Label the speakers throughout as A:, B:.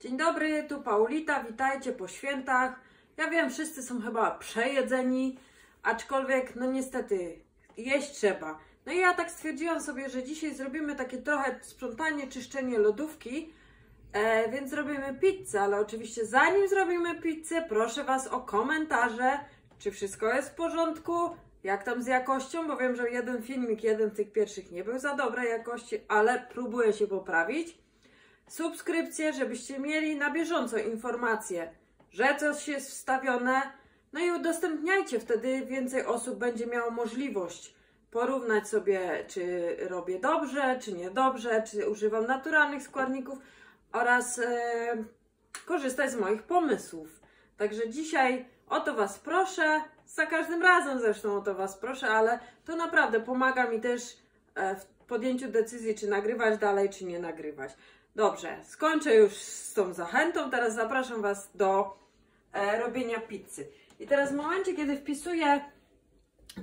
A: Dzień dobry, tu Paulita, witajcie po świętach. Ja wiem, wszyscy są chyba przejedzeni, aczkolwiek, no niestety, jeść trzeba. No i ja tak stwierdziłam sobie, że dzisiaj zrobimy takie trochę sprzątanie, czyszczenie lodówki, e, więc zrobimy pizzę, ale oczywiście zanim zrobimy pizzę, proszę Was o komentarze, czy wszystko jest w porządku, jak tam z jakością, bo wiem, że jeden filmik, jeden z tych pierwszych nie był za dobrej jakości, ale próbuję się poprawić. Subskrypcje, żebyście mieli na bieżąco informacje, że coś jest wstawione. No i udostępniajcie, wtedy więcej osób będzie miało możliwość porównać sobie, czy robię dobrze, czy niedobrze, czy używam naturalnych składników oraz e, korzystać z moich pomysłów. Także dzisiaj o to Was proszę, za każdym razem zresztą o to Was proszę, ale to naprawdę pomaga mi też e, w podjęciu decyzji, czy nagrywać dalej, czy nie nagrywać. Dobrze, skończę już z tą zachętą, teraz zapraszam Was do e, robienia pizzy. I teraz w momencie, kiedy wpisuję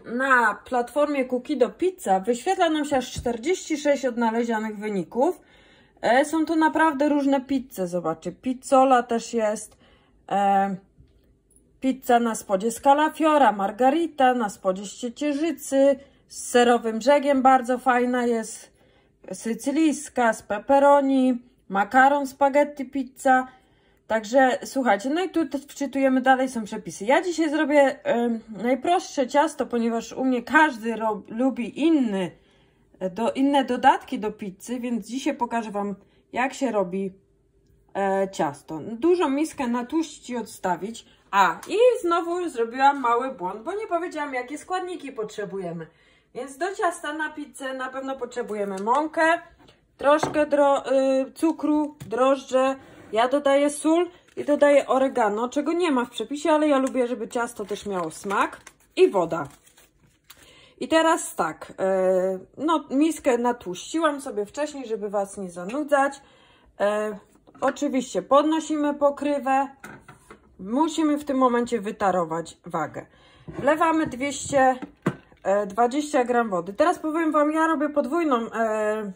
A: na platformie Cookido Pizza, wyświetla nam się aż 46 odnalezionych wyników. E, są to naprawdę różne pizze, zobaczcie, pizzola też jest, e, pizza na spodzie z kalafiora, margarita, na spodzie z ciecierzycy, z serowym brzegiem bardzo fajna jest, sycylijska, z pepperoni, makaron, spaghetti, pizza. Także słuchajcie, no i tu wczytujemy dalej, są przepisy. Ja dzisiaj zrobię y, najprostsze ciasto, ponieważ u mnie każdy lubi inny, do, inne dodatki do pizzy, więc dzisiaj pokażę Wam, jak się robi e, ciasto. Dużą miskę na tłuści odstawić. A, i znowu zrobiłam mały błąd, bo nie powiedziałam, jakie składniki potrzebujemy. Więc do ciasta na pizzę na pewno potrzebujemy mąkę, troszkę dro y, cukru, drożdże, ja dodaję sól i dodaję oregano, czego nie ma w przepisie, ale ja lubię, żeby ciasto też miało smak i woda. I teraz tak, y, no miskę natłuściłam sobie wcześniej, żeby Was nie zanudzać. Y, oczywiście podnosimy pokrywę, musimy w tym momencie wytarować wagę. Wlewamy 200 20 e, gram wody. Teraz powiem Wam, ja robię podwójną e,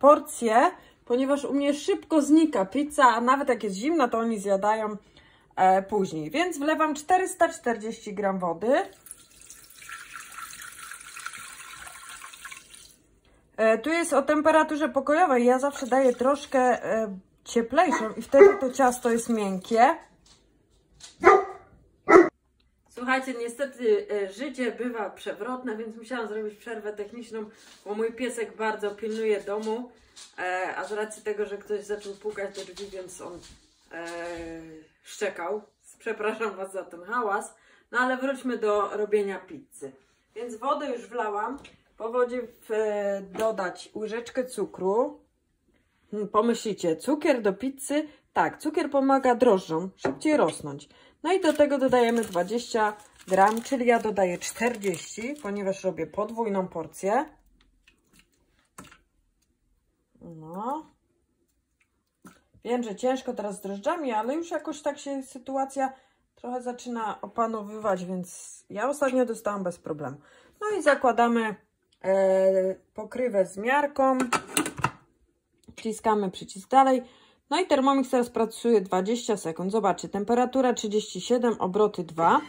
A: porcję, ponieważ u mnie szybko znika pizza, a nawet jak jest zimna, to oni zjadają e, później. Więc wlewam 440 gram wody. Tu jest o temperaturze pokojowej. Ja zawsze daję troszkę cieplejszą i wtedy to ciasto jest miękkie. Słuchajcie, niestety e, życie bywa przewrotne, więc musiałam zrobić przerwę techniczną, bo mój piesek bardzo pilnuje domu, e, a z racji tego, że ktoś zaczął pukać do drzwi, więc on e, szczekał. Przepraszam Was za ten hałas. No ale wróćmy do robienia pizzy. Więc wodę już wlałam. Po wodzie w, dodać łyżeczkę cukru. Hmm, pomyślicie, cukier do pizzy? Tak, cukier pomaga drożdżom szybciej rosnąć. No i do tego dodajemy 20 gram, czyli ja dodaję 40, ponieważ robię podwójną porcję. No. Wiem, że ciężko teraz z drożdżami, ale już jakoś tak się sytuacja trochę zaczyna opanowywać, więc ja ostatnio dostałam bez problemu. No i zakładamy e, pokrywę z miarką. Wciskamy przycisk dalej. No i Thermomix teraz pracuje 20 sekund. Zobaczcie, temperatura 37, obroty 2.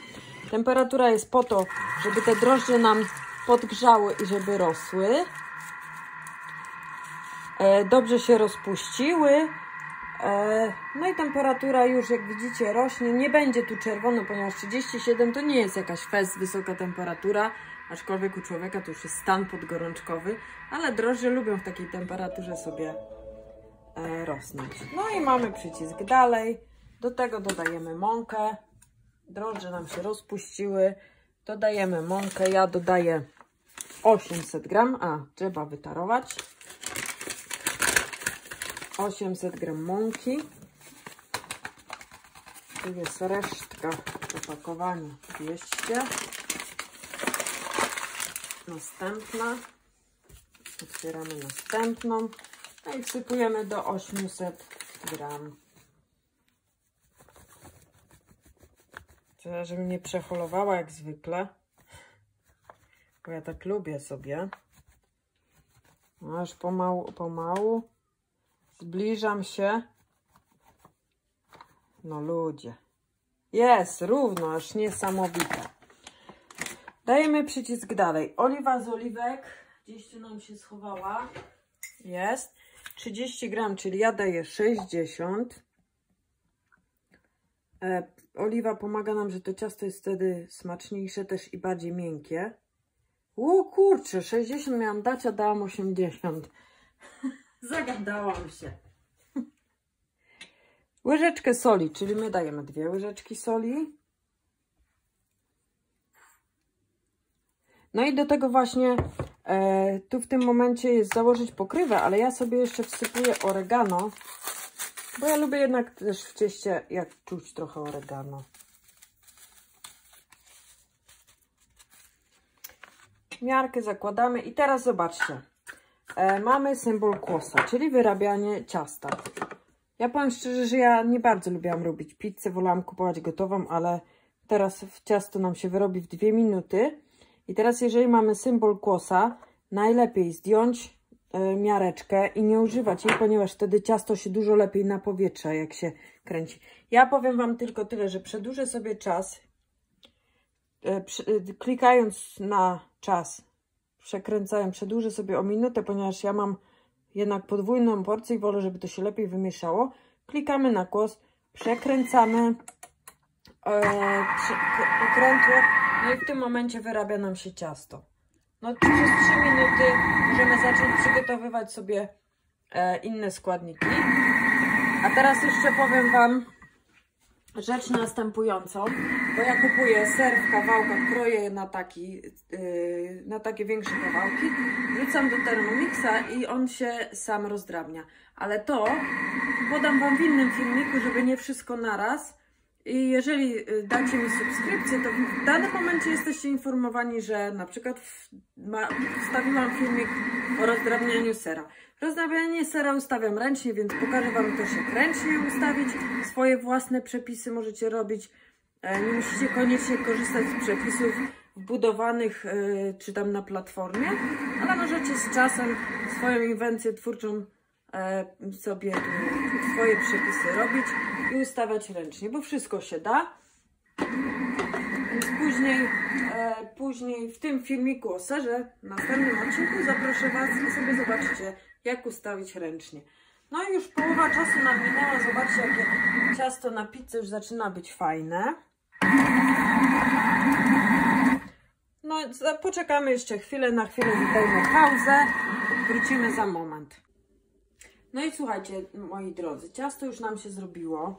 A: Temperatura jest po to, żeby te drożdże nam podgrzały i żeby rosły. E, dobrze się rozpuściły. E, no i temperatura już, jak widzicie, rośnie. Nie będzie tu czerwono, ponieważ 37 to nie jest jakaś fest, wysoka temperatura. Aczkolwiek u człowieka to już jest stan podgorączkowy. Ale drożdże lubią w takiej temperaturze sobie rosnąć. No i mamy przycisk dalej. Do tego dodajemy mąkę. Drożdże nam się rozpuściły. Dodajemy mąkę. Ja dodaję 800 gram. A, trzeba wytarować. 800 gram mąki. Tu jest resztka opakowania 200. Następna. Otwieramy następną. No i wsypujemy do 800 gram. Trzeba, żebym nie przeholowała jak zwykle. Bo ja tak lubię sobie. Aż pomału, pomału zbliżam się No ludzie. Jest, równo, aż niesamowite. Dajemy przycisk dalej. Oliwa z oliwek. Gdzieś tu nam się schowała. Jest. 30 gram, czyli ja daję 60. E, oliwa pomaga nam, że to ciasto jest wtedy smaczniejsze też i bardziej miękkie. O kurczę, 60 miałam dać, a dałam 80. Zagadałam się. Łyżeczkę soli, czyli my dajemy dwie łyżeczki soli. No i do tego właśnie e, tu w tym momencie jest założyć pokrywę, ale ja sobie jeszcze wsypuję oregano, bo ja lubię jednak też w cieście jak czuć trochę oregano. Miarkę zakładamy i teraz zobaczcie. E, mamy symbol kłosa, czyli wyrabianie ciasta. Ja powiem szczerze, że ja nie bardzo lubiłam robić pizzę, wolałam kupować gotową, ale teraz ciasto nam się wyrobi w dwie minuty. I teraz jeżeli mamy symbol kłosa, najlepiej zdjąć y, miareczkę i nie używać jej, ponieważ wtedy ciasto się dużo lepiej napowietrza, jak się kręci. Ja powiem Wam tylko tyle, że przedłużę sobie czas, przy, y, klikając na czas, przekręcałem, przedłużę sobie o minutę, ponieważ ja mam jednak podwójną porcję i wolę, żeby to się lepiej wymieszało. Klikamy na kłos, przekręcamy e, okrętło, no i w tym momencie wyrabia nam się ciasto. No przez 3 minuty możemy zacząć przygotowywać sobie e, inne składniki. A teraz jeszcze powiem Wam rzecz następującą, bo ja kupuję ser w kawałkach, kroję na, taki, yy, na takie większe kawałki, wrzucam do Thermomixa i on się sam rozdrabnia. Ale to podam Wam w innym filmiku, żeby nie wszystko naraz. I jeżeli y, dacie mi subskrypcję, to w danym momencie jesteście informowani, że na przykład wstawiłam filmik o rozdrabnianiu sera. Rozdrabnianie sera ustawiam ręcznie, więc pokażę Wam też jak ręcznie ustawić. Swoje własne przepisy możecie robić. E, nie musicie koniecznie korzystać z przepisów wbudowanych e, czy tam na platformie, ale możecie z czasem swoją inwencję twórczą e, sobie swoje przepisy robić i ustawiać ręcznie, bo wszystko się da. Więc później, e, później w tym filmiku o serze, w następnym odcinku zaproszę Was i sobie zobaczycie, jak ustawić ręcznie. No i już połowa czasu nam minęła. Zobaczcie, jakie ciasto na pizzę już zaczyna być fajne. No, poczekamy jeszcze chwilę, na chwilę zdejmę pauzę. Wrócimy za moment. No i słuchajcie, moi drodzy, ciasto już nam się zrobiło.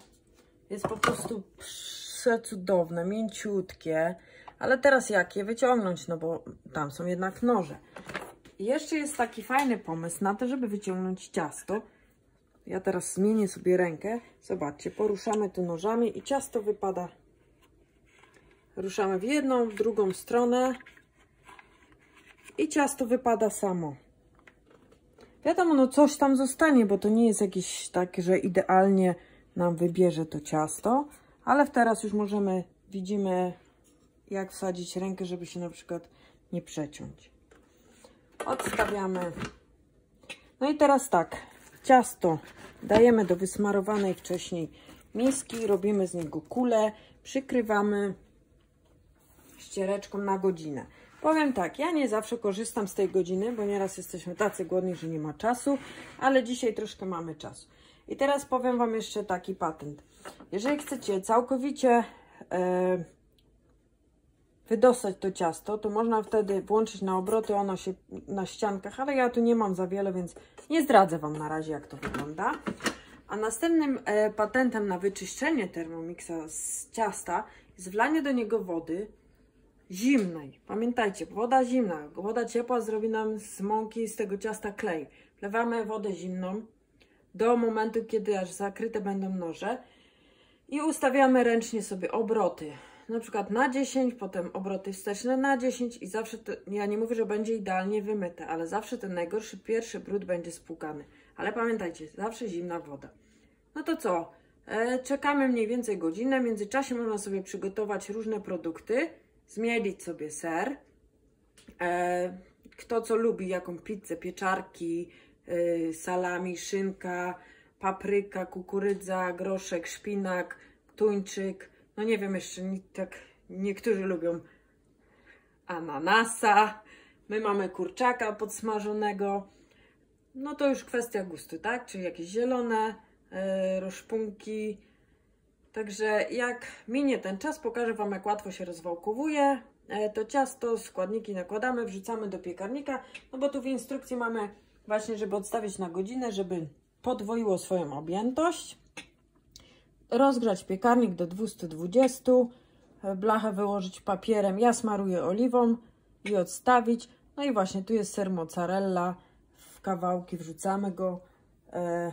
A: Jest po prostu przecudowne, mięciutkie. Ale teraz jak je wyciągnąć? No bo tam są jednak noże. I jeszcze jest taki fajny pomysł na to, żeby wyciągnąć ciasto. Ja teraz zmienię sobie rękę. Zobaczcie, poruszamy tu nożami i ciasto wypada. Ruszamy w jedną, w drugą stronę. I ciasto wypada samo. Wiadomo, no coś tam zostanie, bo to nie jest jakieś takie, że idealnie nam wybierze to ciasto. Ale teraz już możemy, widzimy jak wsadzić rękę, żeby się na przykład nie przeciąć. Odstawiamy. No i teraz tak, ciasto dajemy do wysmarowanej wcześniej miski, robimy z niego kulę, przykrywamy ściereczką na godzinę. Powiem tak, ja nie zawsze korzystam z tej godziny, bo nieraz jesteśmy tacy głodni, że nie ma czasu, ale dzisiaj troszkę mamy czasu. I teraz powiem Wam jeszcze taki patent. Jeżeli chcecie całkowicie e, wydostać to ciasto, to można wtedy włączyć na obroty, ono się na ściankach, ale ja tu nie mam za wiele, więc nie zdradzę Wam na razie, jak to wygląda. A następnym e, patentem na wyczyszczenie Thermomixa z ciasta jest wlanie do niego wody, zimnej. Pamiętajcie, woda zimna, woda ciepła zrobi nam z mąki, z tego ciasta klej. Wlewamy wodę zimną do momentu, kiedy aż zakryte będą noże i ustawiamy ręcznie sobie obroty. Na przykład na 10, potem obroty wsteczne na 10 i zawsze, to, ja nie mówię, że będzie idealnie wymyte, ale zawsze ten najgorszy pierwszy brud będzie spłukany. Ale pamiętajcie, zawsze zimna woda. No to co? E, czekamy mniej więcej godzinę. W międzyczasie można sobie przygotować różne produkty zmielić sobie ser. E, kto co lubi, jaką pizzę, pieczarki, e, salami, szynka, papryka, kukurydza, groszek, szpinak, tuńczyk, no nie wiem, jeszcze tak niektórzy lubią ananasa, my mamy kurczaka podsmażonego, no to już kwestia gustu, tak? Czyli jakieś zielone, yy. Także jak minie ten czas, pokażę Wam, jak łatwo się rozwałkowuje. E, to ciasto, składniki nakładamy, wrzucamy do piekarnika, no bo tu w instrukcji mamy właśnie, żeby odstawić na godzinę, żeby podwoiło swoją objętość. Rozgrzać piekarnik do 220, e, blachę wyłożyć papierem, ja smaruję oliwą i odstawić. No i właśnie tu jest ser mozzarella, w kawałki wrzucamy go. E,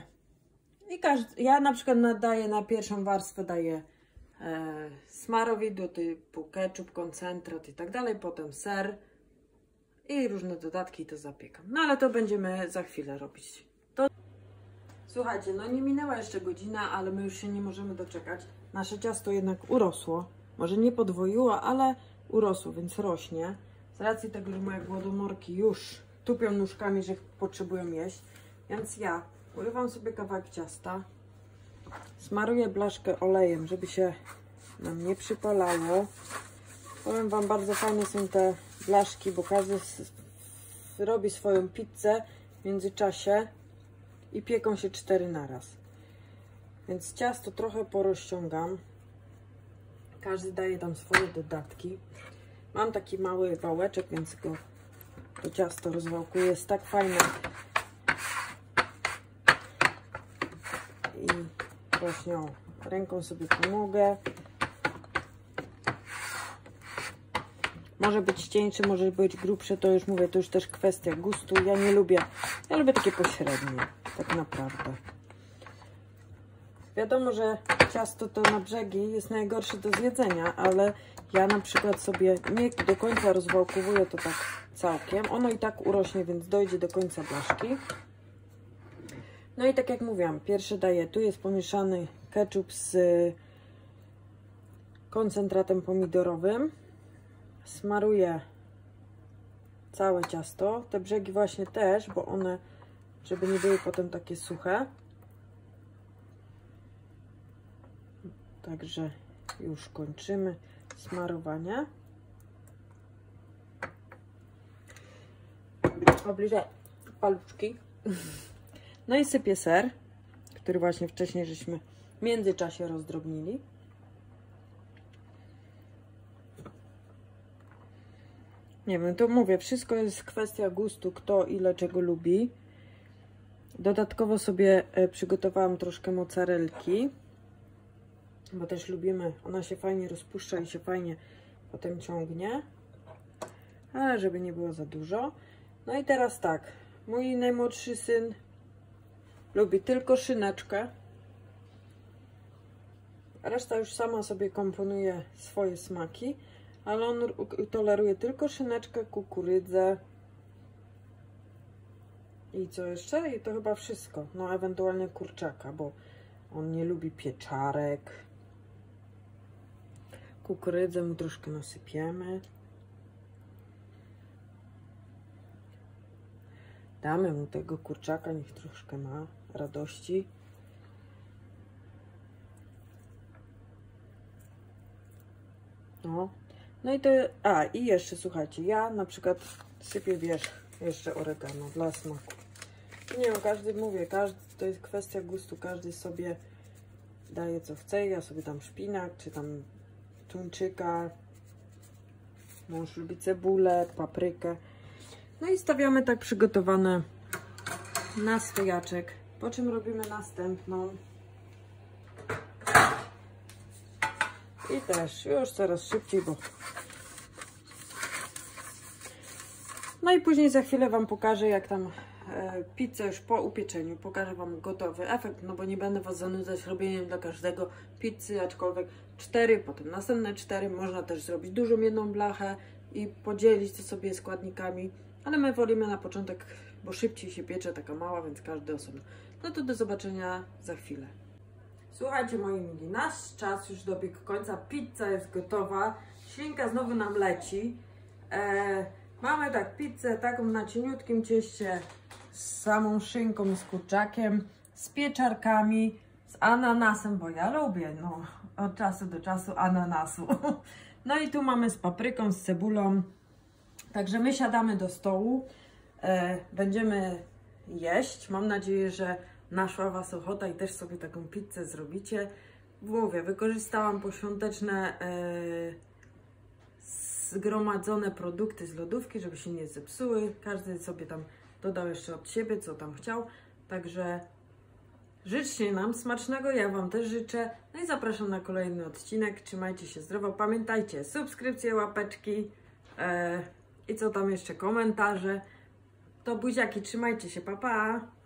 A: I każdy, ja na przykład nadaję na pierwszą warstwę, daję e, smarowidło typu ketchup, koncentrat i tak dalej, potem ser i różne dodatki to zapiekam. No ale to będziemy za chwilę robić. To... Słuchajcie, no nie minęła jeszcze godzina, ale my już się nie możemy doczekać. Nasze ciasto jednak urosło. Może nie podwoiło, ale urosło, więc rośnie. Z racji tego, że moje głodomorki już tupią nóżkami, że potrzebują jeść. Więc ja urywam sobie kawałek ciasta, smaruję blaszkę olejem, żeby się nam nie przypalało. Powiem Wam, bardzo fajne są te blaszki, bo każdy robi swoją pizzę w międzyczasie i pieką się cztery naraz. Więc ciasto trochę porozciągam. Każdy daje tam swoje dodatki. Mam taki mały wałeczek, więc go to ciasto rozwałkuję. Jest tak fajne. I właśnie ręką sobie pomogę. Może być cieńszy, może być grubszy, to już mówię, to już też kwestia gustu. Ja nie lubię, ja lubię takie pośrednie, tak naprawdę. Wiadomo, że ciasto to na brzegi jest najgorsze do zjedzenia, ale ja na przykład sobie nie do końca rozwałkowuję to tak całkiem. Ono i tak urośnie, więc dojdzie do końca blaszki. No i tak jak mówiłam, pierwsze daję, tu jest pomieszany ketchup z koncentratem pomidorowym. Smaruję całe ciasto. Te brzegi właśnie też, bo one, żeby nie były potem takie suche. Także już kończymy smarowanie. Obliżę paluszki. No i sypię ser, który właśnie wcześniej żeśmy w międzyczasie rozdrobnili. Nie wiem, to mówię, wszystko jest kwestia gustu, kto ile czego lubi. Dodatkowo sobie e, przygotowałam troszkę mozzarelki bo też lubimy, ona się fajnie rozpuszcza i się fajnie potem ciągnie, ale żeby nie było za dużo. No i teraz tak, mój najmłodszy syn lubi tylko szyneczkę, reszta już sama sobie komponuje swoje smaki, ale on toleruje tylko szyneczkę, kukurydzę i co jeszcze? I to chyba wszystko. No ewentualnie kurczaka, bo on nie lubi pieczarek, Kukurydzę mu troszkę nasypiemy. Damy mu tego kurczaka, niech troszkę ma radości. No. No i to, a i jeszcze słuchajcie, ja na przykład sypię wierzch jeszcze oregano dla smaku. Nie wiem, każdy, mówię, każdy, to jest kwestia gustu, każdy sobie daje co chce, ja sobie tam szpinak, czy tam tuńczyka. Mąż lubi cebulę, paprykę. No i stawiamy tak przygotowane na stojaczek. Po czym robimy następną. I też już coraz szybciej, bo... No i później za chwilę Wam pokażę, jak tam E, pizzę już po upieczeniu. Pokażę Wam gotowy efekt, no bo nie będę Was zanudzać robieniem dla każdego pizzy, aczkolwiek cztery, potem następne cztery. Można też zrobić dużą jedną blachę i podzielić to sobie składnikami, ale my wolimy na początek, bo szybciej się piecze taka mała, więc każdy osobno. No to do zobaczenia za chwilę. Słuchajcie moi mili, nasz czas już dobiegł końca, pizza jest gotowa, ślinka znowu nam leci. Eee, mamy tak pizzę taką na cieniutkim cieście, z samą szynką z kurczakiem, z pieczarkami. z ananasem, bo ja lubię, no, od czasu do czasu ananasu. No i tu mamy z papryką, z cebulą. Także my siadamy do stołu, e, będziemy jeść. Mam nadzieję, że naszła Was ochota i też sobie taką pizzę zrobicie. Mówię, wykorzystałam poświąteczne e, zgromadzone produkty z lodówki, żeby się nie zepsuły. Każdy sobie tam dodał jeszcze od siebie, co tam chciał. Także życzcie nam smacznego, ja Wam też życzę. No i zapraszam na kolejny odcinek. Trzymajcie się zdrowo. Pamiętajcie, subskrypcje, łapeczki e, i co tam jeszcze, komentarze. To buziaki, trzymajcie się, pa pa!